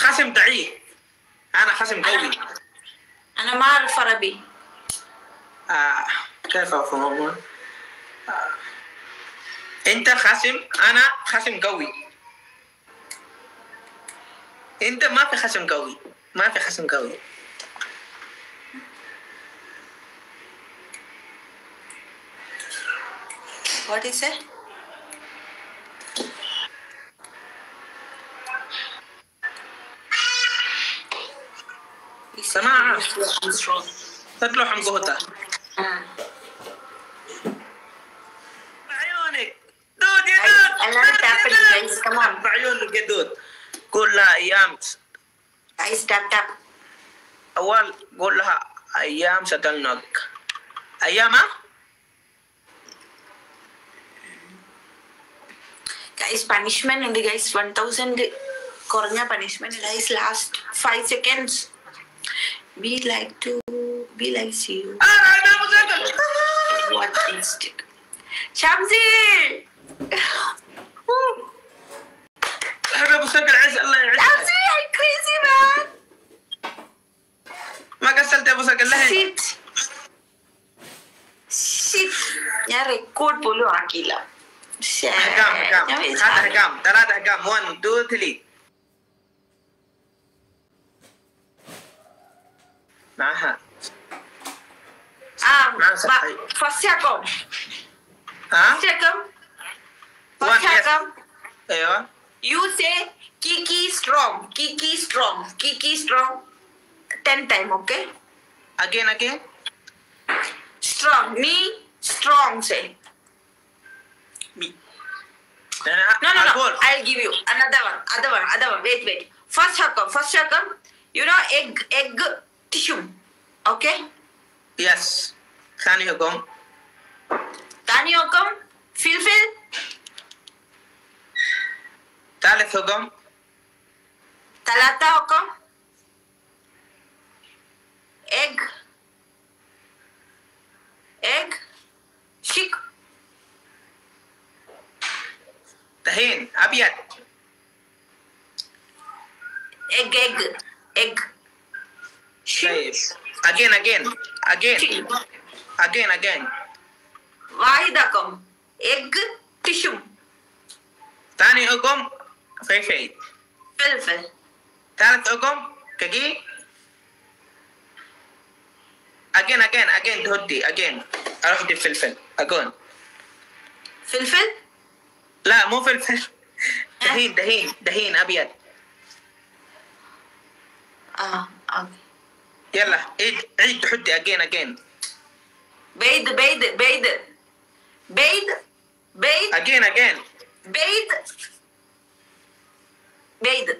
خصم ضعيف. أنا خصم قوي. أنا ما أعرف عربي. آه كيف أفهم آه. أنت خصم أنا خصم قوي. أنت ما في خصم قوي. ما في خصم قوي. What is it? سماعة تطلع حمقوتها عيونك دود يا دود Another tap it, guys. Come on. بعيونك يا دود قول لها ايام Guys, tap tap. اول قول لها ايام ستلنك ايام ها؟ Guys, punishment ഉണ്ട് guys. 1000 കുറഞ്ഞ punishment. Guys, last 5 seconds. be like to be like see you. Ah, what is it? Shamsi! Ada busuk guys, Allah ya. Shamsi, crazy man. Maka sel tiap busuk Allah. Sit. Sit. Ya record bolu akila. Hagam, hagam. Hagam, hagam. Tara hagam. One, two, three. Nasa. Ah, Nasa. Ba, pasiakom. Ha? You say Kiki strong, Kiki strong, Kiki strong. Ten time, okay? Again, again. Strong, me strong say. Me. No, no, no. I'll give you another one, other one, other one. Wait, wait. First come, first come. You know egg, egg. tissue, okay? يس ثاني حكم Tani hakam, fill fill. ثالث حكم Talata hakam. Egg, egg, chick. دحين ابيض egg, egg, egg. طيب again again again. Again again. واحدكم egg? Tissue? ثاني حكم فلفل فلفل ثالث حكم كجي again again again. تهدي again. أروح دي فلفل again فلفل لا مو فلفل دهين دهين دهين ابيض آه أوكي يلا عيد عيد تحدي again again. بيض بيض بيض بيض بيض again again. بيض بيض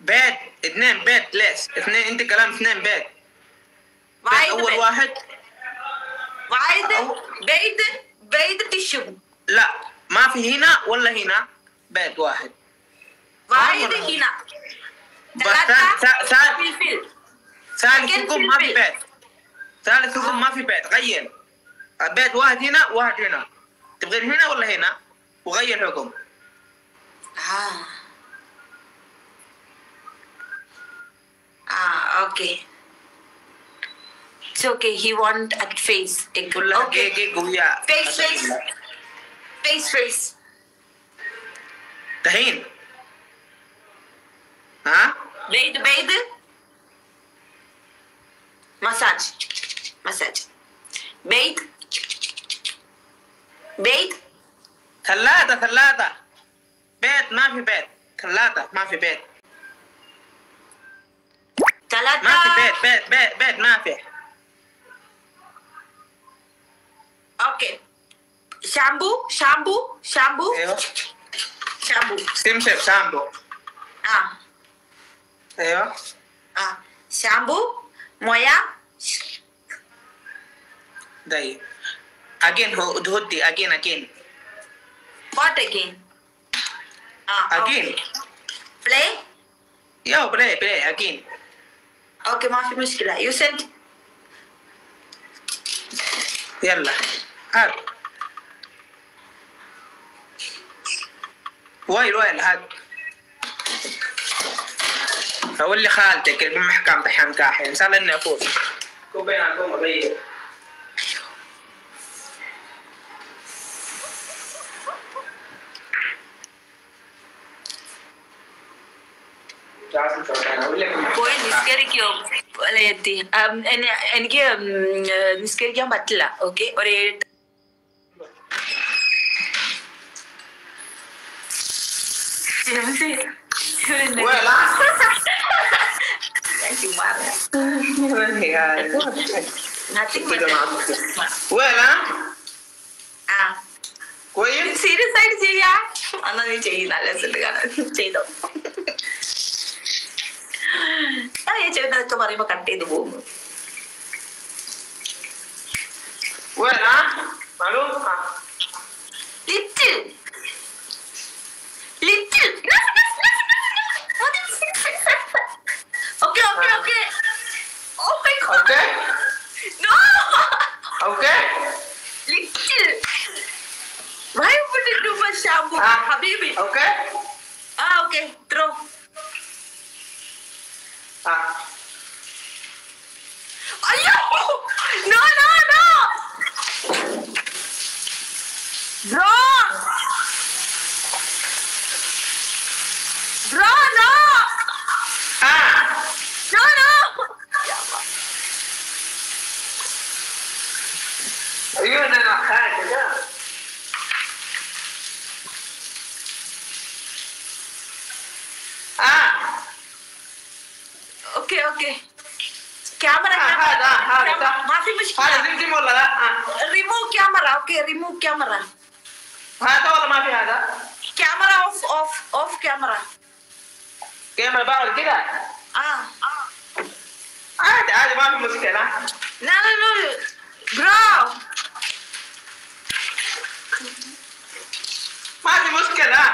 بيت اثنين بيت ليش اثنين انت كلام اثنين واحد أول بيض. واحد. واحد أو- بيض بيض تشو لا ما في هنا ولا هنا. بيت واحد. واحد مرة. هنا. ثالث ما في. بيت. ثالث حكم ما في بيت. غير. بيت واحد هنا واحد هنا. تبغى هنا ولا هنا؟ وغير حكم آه. آه okay it's okay. He want at face. Egg كلها okay. جي جي قوية. Face, face. face face. دحين. ها؟ بيض بيض مساج. مساج. بيض بيض ثلاثة ثلاثة. بيت ما في بيت. ثلاثة ما في بيت. ثلاثة. ما في بيت بيت بيت بيت ما في. أوكي. شامبو شامبو شامبو. أيوه. شامبو. سمسم شامبو آه. أيوه. آه. شامبو مويه طيب again هدي. Again again. What again آه again. Play. يو بلاي بلاي again. أوكي ما في مشكلة. You send. يلا. هات. وائل وائل هات. اقول لي خالتك المحكم دحين كاحي ان شاء الله اني افوز كوبين عندهم اغير പോയി നിസ്കരിക്കോ അല്ല എത്തി ഉം, എന്നെ- എനിക്ക് ഉം, ഏഹ്, നിസ്കരിക്കാൻ പറ്റില്ല ഓക്കെ ഒരു ഏഴ് وائل iguales. Nothing but വേണ സീരിയസ് ആയിട്ട് ചെയ്യാ? എന്നാ നീ ചെയ്യും നല്ല റിസൾട്ട് കാണാൻ. ചെയ്തോ. ഞാൻ ചേട്ടനൊക്കെ പറയുമ്പോ കട്ട് ചെയ്ത് പോകുന്നു. വേണ Okay? No! Okay? Little. Why would you do my shampoo? Ah, Habibi. Okay? Ah, okay. Throw. Ah. Ayaw! No, no, no! Throw! زمزم ولا لا؟ ها. Remove camera, okay, remove camera. هذا ولا ما في هذا؟ Camera off, off, off camera. كاميرا بعد كده Ah. عادي عادي ما في مشكلة No, no, no. Bro! ما في مشكلة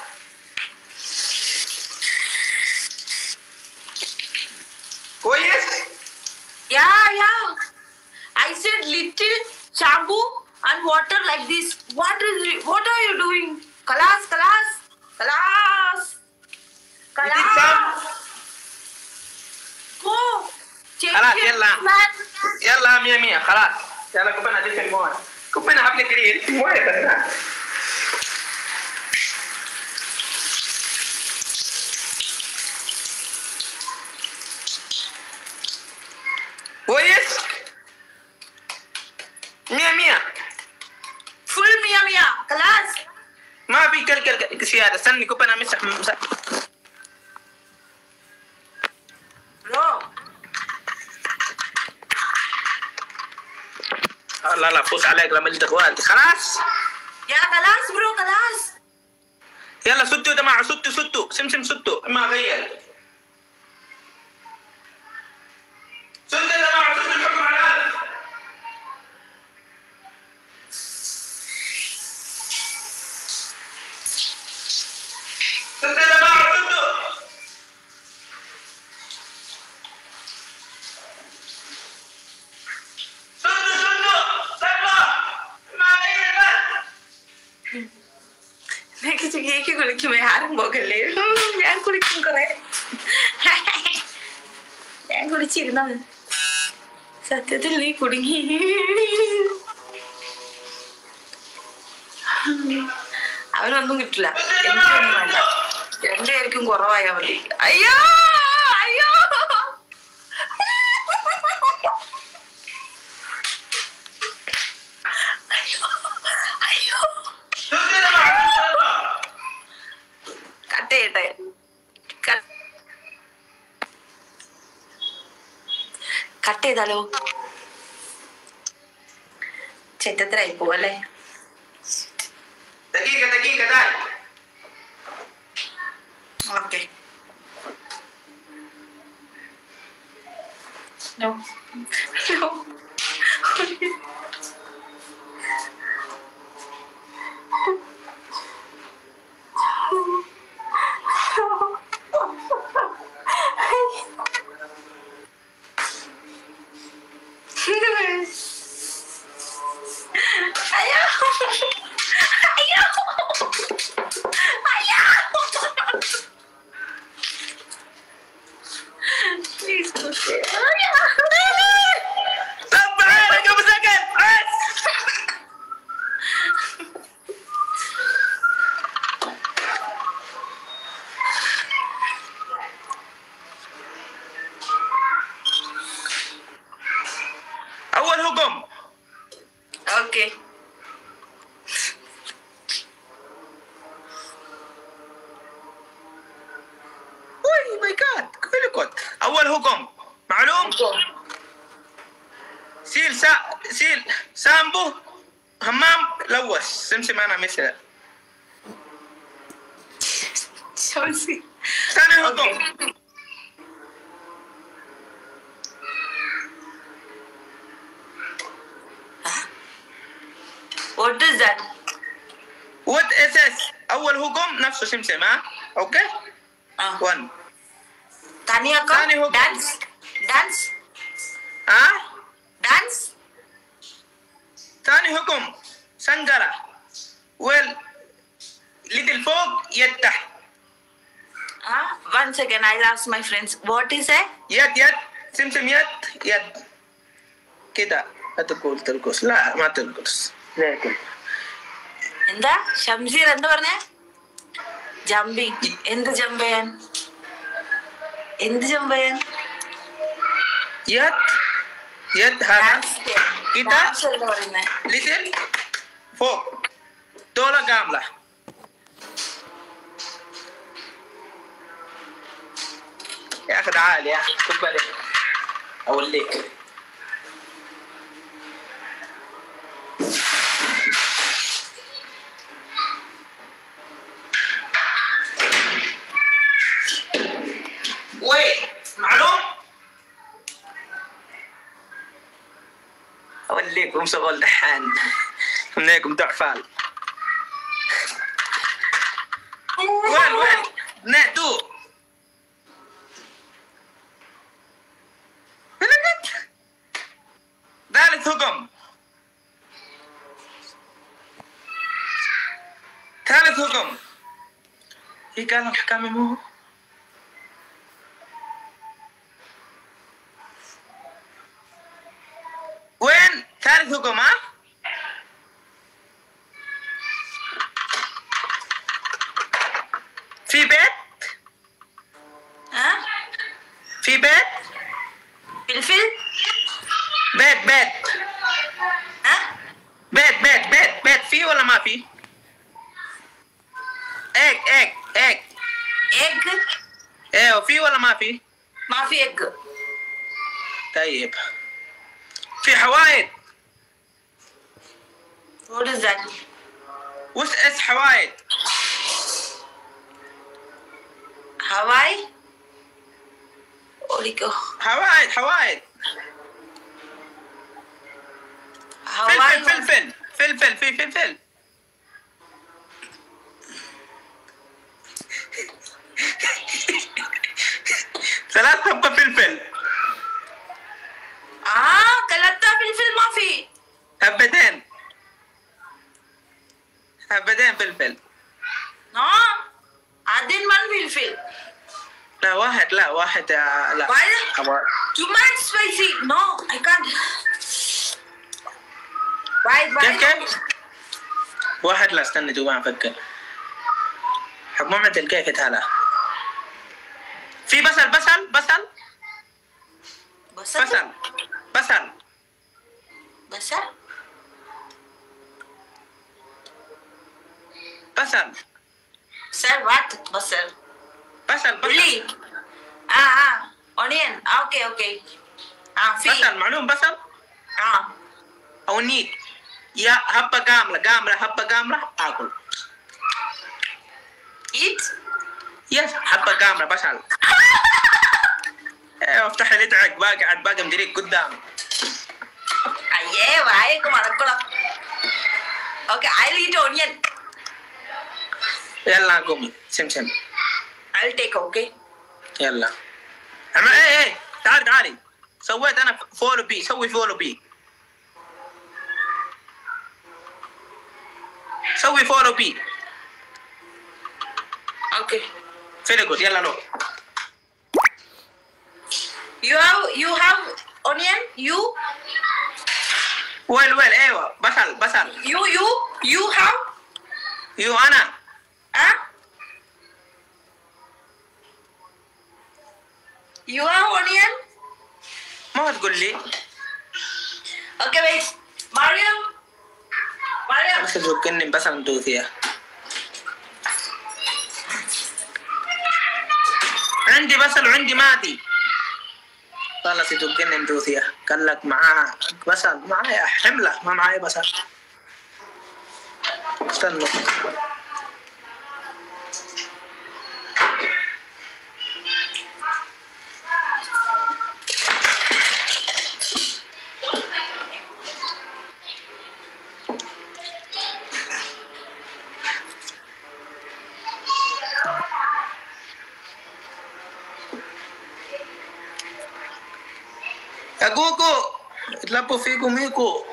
Ela acompanha a defesa embora. Acompanha a rápida queria, se morre, tá? كويس؟ مية مية فول مية مية خلاص ما في كل كل شيء هذا استني كوب أنا مسح مسح فوت عليك لما قلت اخوانتي خلاص؟ يا خلاص برو خلاص. يلا ستوا يا جماعة ستوا ستوا. سمسم ستوا. ما غير. കുടുങ്ങി. അവനൊന്നും കിട്ടില്ല. എനിക്കൊന്നും വേണ്ട. രണ്ടുപേർക്കും കുറവായാ മതി അയ്യോ അയ്യോ. കട്ട് ചെയ്യട്ടെ കട്ട് ചെയ്താലോ ചെറ്റത്തിലായി പോവല്ലേ തെക്കീക്ക തെക്കീക്ക سمسم أنا مثله Chelsea. ثاني هجوم Okay. What is that? وات اس اس أول هجوم نفسه سمسم ها أوكي Uh, 1 Tanya Tani ka? hook. Dance? Dance? ها Dance? ثاني هجوم سنجرة Well, little fog, yet taht. Uh, once again, I'll ask my friends. What is it? Yet yet sim sim yet yet. Kita, ato ko tulkus la matulkus. Enda, Shamsi, rando ba na? Jambi. Enda jambayan? Enda jambayan? Yet, yet, has Kita, little, for دولة كاملة. يا أخي تعال يا أخي خد بالك. أوليك. وين؟ معلوم؟ أوليكم شغل دحان منيكم تعفال Luan, Luan. Nah, tu. Dalik hukum. Dalik hukum. Ikaw ang kami mo. طيب في is that? وش اس حوايد؟ Hawaii? Oriko. حوايد حوايد Hawaii. فلفل فلفل فلفل في فلفل ثلاث حبة فلفل Ah, kalata filfil mafi. حبتين حبتين فلفل No. Adin man filfil. لا واحد لا واحد آه، لا Why? حوايد. Too much spicy. No, I can't. Why? Why? كيف كيف؟ واحد لا استنى جوا أفكر محمد الكيف هلا في بصل بصل بصل Basal? بصل بصل Basal? بصل Basal what? Basal. بصل بصل Really? Ah, ah. Onion. Ah, Okay, okay. Ah, fi. بصل معلوم بصل Ah. او نيت يا حبه كامله كامله حبه كامله اكل Eat. يس حبه كامله بصل أيوه أفتح الادعك بقى قاعد بقى مديريك قدام أيوه عليكم على الكرة؟ أوكي علي دونيان يلا. قومي سم سم I'll take أوكي. يلا. أما إيه إيه تعالي تعالي سويت أنا فولو بي سوي فولو بي سوي فولو بي أوكي. فيري جود يلا نو You have you have onion? You? Well, well, eh, basal, basal. You you you have? You Anna? Huh? Ah? You have onion? Mohd Gulli. Okay, wait. Mariam? Mariam? Saya suka ini basal untuk ya عندي basal, وعندي mati والله تذكرني ندوثيها قال لك معاها بصل. معايا حملة. ما معايا بصل. استنوا Taguko! Itlapo figo miko.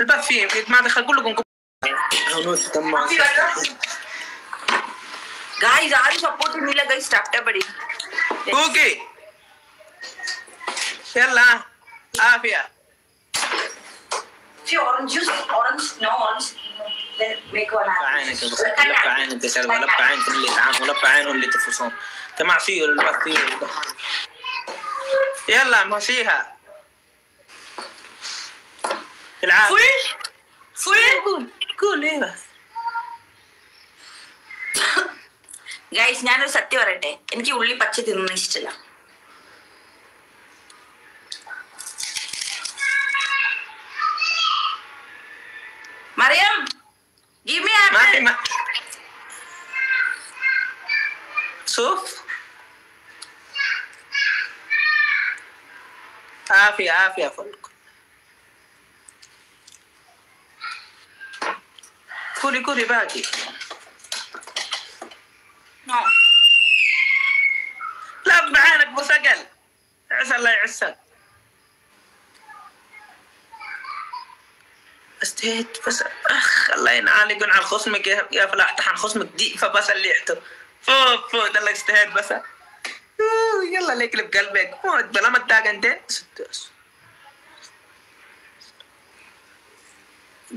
البث فيه يا جماعة دخل كلكم guys आज support मिला guys tata बड़ी okay يلا عافية. في اورنج جوس اورنج نو اورنج عينك لف عينك يا سلمى عينك اللي تعان ولا عينه اللي تفصون تمام في البث يلا مشيها. العافية Full, full. قول قول ايه بس guys ഞാനൊരു സത്യം പറയട്ടെ എനിക്ക് ഉള്ളി പച്ച തിന്നുന്ന ഇഷ്ടമല്ല മറിയം give me ما في apple. ما شوف عافية عافية كولي كولي باقي No. لا بعينك بثقل عسى الله يعسك استهيت بس أخ الله ينعال يقول على خصمك يا فلاح تحن خصمك دي فبس فوق فوق ده اللي استهيت بس يلا ليك اللي بقلبك موت بلا ما تداق أنت.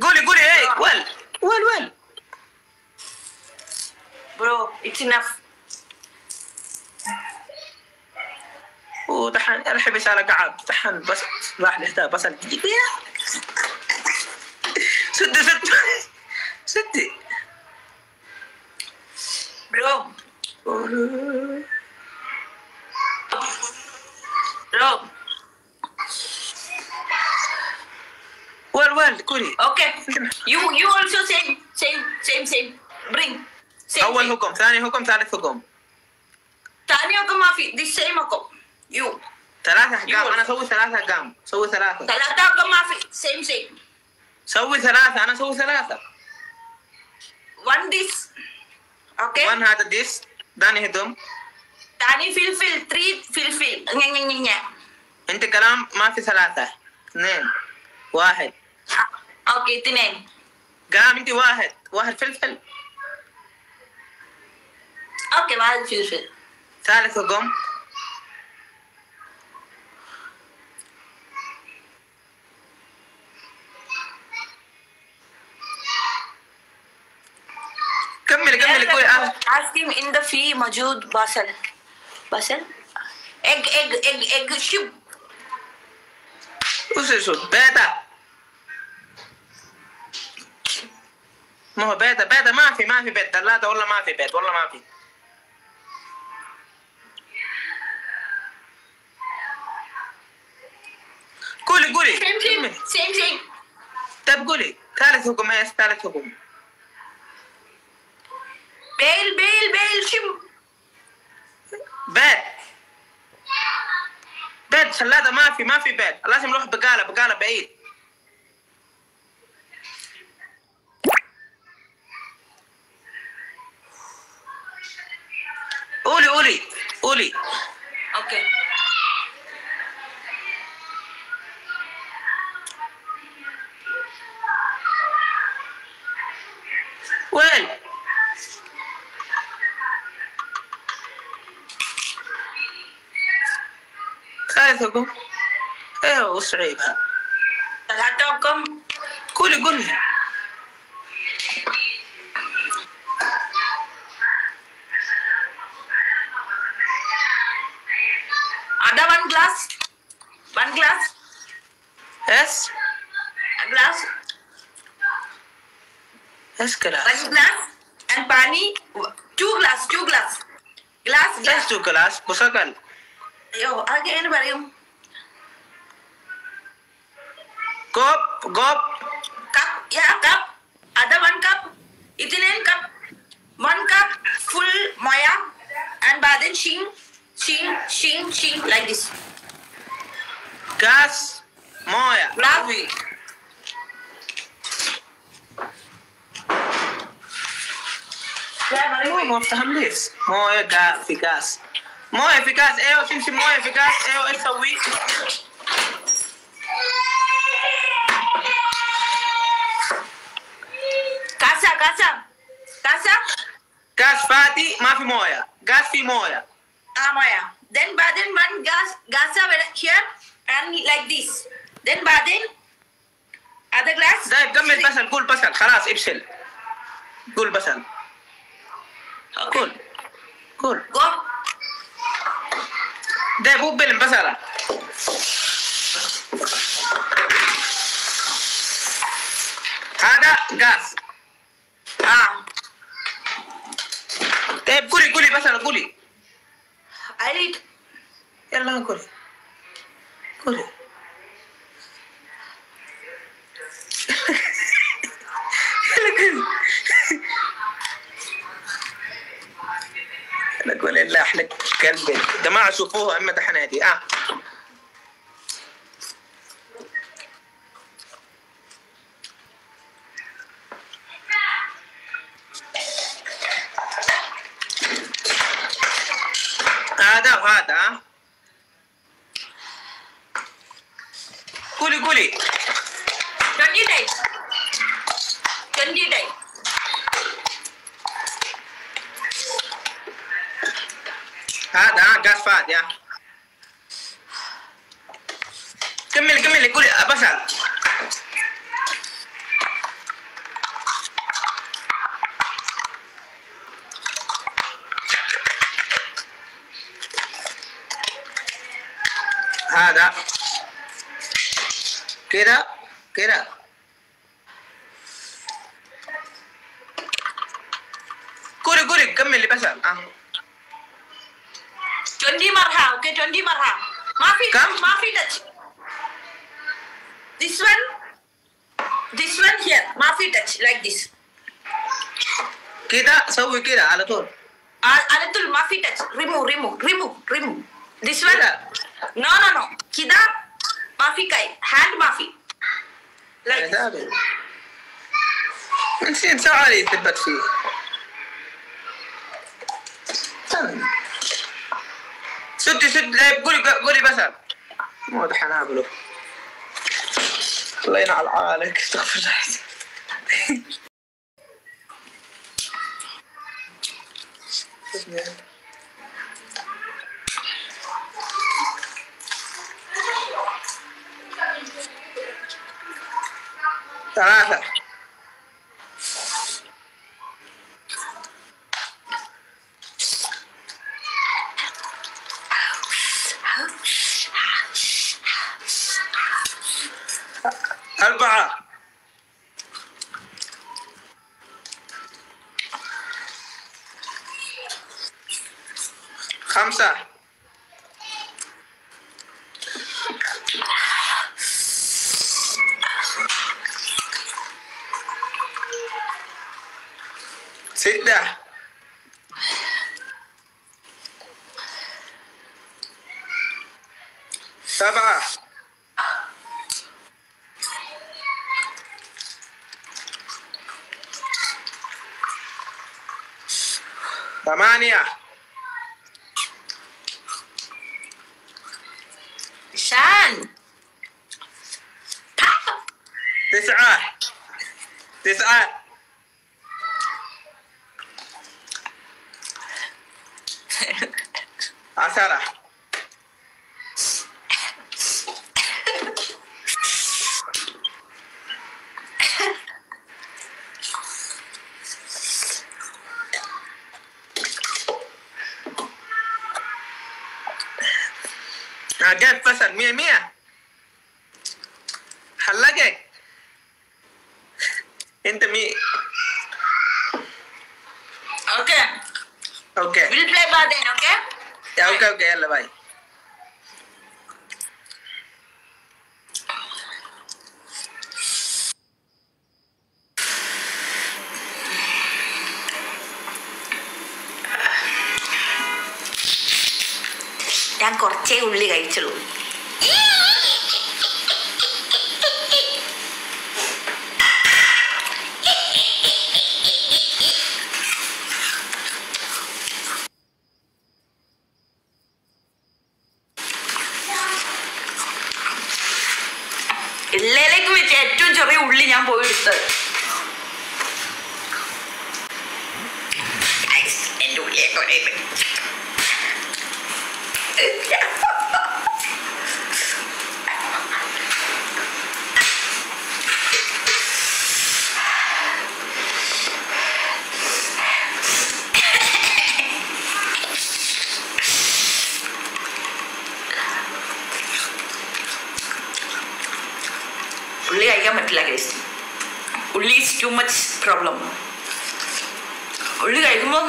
قولي قولي إيه ول ول ول Bro, it's enough. ودحين الحبس على قعد. دحين بس راح نحتاج بس الجديد ست ست ستي Bro, وين وين كوري Okay. You you also same same same same. Bring. Same. اول same. حكم ثاني حكم ثالث حكم Tani ako mafi. This same ako. You. ثلاثة احكام يلا. انا اسوي ثلاثة احكام سوي ثلاثة Talata ako mafi. Same same. سوي ثلاثة انا اسوي ثلاثة One this. Okay. وين هذا ديس داني هدوم Tani fill fill. Three fill fill. Nya nya nya nya. انت كلام ما في ثلاثة اثنين واحد okay اثنين. قام انت واحد. واحد فلفل. okay واحد فلفل. ثالث قم كملي كملي قولي. آه. ask him in the في موجود بصل بصل egg egg egg egg شب وش شو بيتا ما هو بيتا بيتا ما في ما في بيت. ثلاثة والله ما في بيت والله ما في. قولي قولي. Thing. كملي. same thing. طيب قولي. ثالث حكم إيش ثالث حكم؟ بيل بيل بيل شب بيت. بيت ثلاثة ما في ما في بيت. لازم نروح بقالة بقالة بعيد. قولي قولي. أوكي. وين؟ حكم أيوه صعيبها ثلاثة كم قولي قولي. Yes, glass. One glass and pani. Two glass. Two glass. Glass. glass. Yes, two glass. Musakan. Yo, again, Mariam. Cup. Cup. Cup. Yeah, cup. Other one cup. Italian cup. One cup full moya and baden shing, shing, shing, shing like this. Glass. Moya. Glass. مو ما فهمنيش مويه غاز في غاز مويه في غاز ايوه تمشي مويه في غاز ايوه ايش تسوي؟ casa casa casa غاز فاتي ما في مويه غاز في مويه ah moya then baden one gas gasa here and like this then baden other glass طيب كمل بسل قول بسل خلاص ابسل قول بسل قول. قول. go ده مو بلم بسلة هذا غاز ah طيب قولي قولي بسلة قولي. need يلا قولي. قولي. يلا قولي لا احلك قلبي جماعة شوفوها أما دحناتي آه. هذا كده كده قولي قولي كملي بسأل اه 20 marha okay 20 marha mafi Come. mafi touch this one this one here mafi touch like this كده سوي كده على طول a a little mafi touch remove remove remove remove this one كده no no no. Kida mafi kai. Hand mafi like this. ثابت نسيت سؤالي ثبت فيه. سدي سدي طيب قولي قولي بس مو دحين هاقوله الله ينعل عليك استغفر الله Tarra. ثمانية Shan. تسعة تسعة عشرة creo que él le va a ir. ഞാൻ കുറച്ചേ ഉള്ളി കഴിച്ചുള്ളൂ പ്രോബ്ലം ഉള്ളി കഴിക്കുമ്പോൾ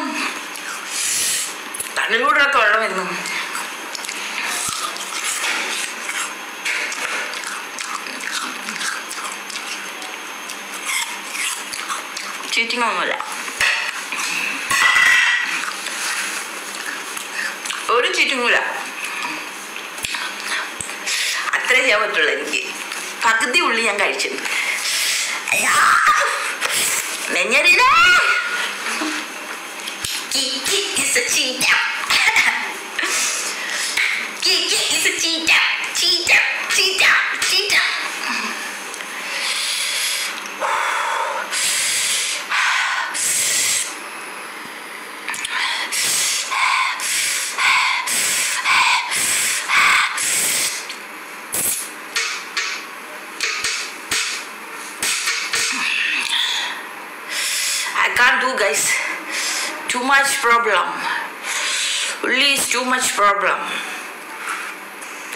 കണ്ണിലൂടെ വെള്ളം വരുന്നു ചീറ്റിംഗ് ഒന്നുമില്ല. ഒരു ചീറ്റിങ്ങൂല അത്രേ ചെയ്യാൻ പറ്റുള്ളൂ എനിക്ക്. പകുതി ഉള്ളി ഞാൻ കഴിച്ചിട്ടുണ്ട്. അയ്യാ! めにゃりだ。キキ優しいんだ。can't do guys too much problem Really, is too much problem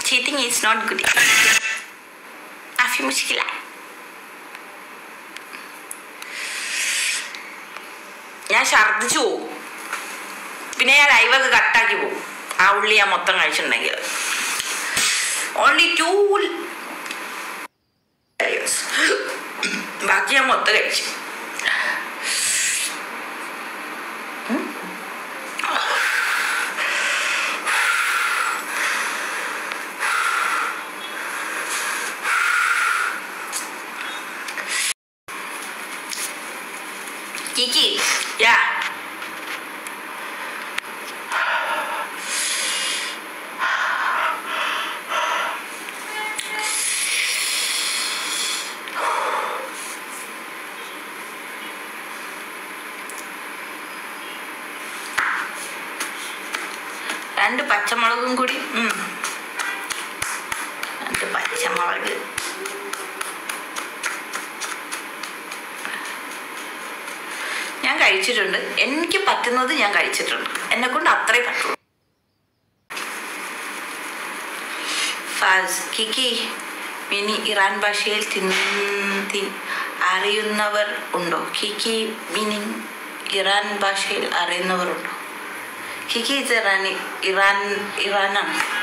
cheating is not good في مشكله ഞാൻ ഛർദിച്ചു പോവും പിന്നെ ഞാൻ ലൈവൊക്കെ കട്ടാക്കി പോവും ആ ഉള്ളി ഞാൻ മൊത്തം കഴിച്ചിട്ടുണ്ടെങ്കിൽ ഓൺലി ടു ബാക്കി ഞാൻ മൊത്തം കഴിച്ചു പച്ചമുളകും കൂടി പച്ചമുളക്. ഞാൻ കഴിച്ചിട്ടുണ്ട്. എനിക്ക് പറ്റുന്നത് ഞാൻ കഴിച്ചിട്ടുണ്ട്. എന്നെ കൊണ്ട് അത്രേ പറ്റുള്ളൂ. ഫാസ് കിക്കി മിനി ഇറാൻ ഭാഷയിൽ തിന്തി അറിയുന്നവർ ഉണ്ടോ? കിക്കി മിനി ഇറാൻ ഭാഷയിൽ അറിയുന്നവർ ഉണ്ടോ? ヒキゼランイランイラ。